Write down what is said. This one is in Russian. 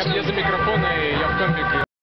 Я я за микрофон и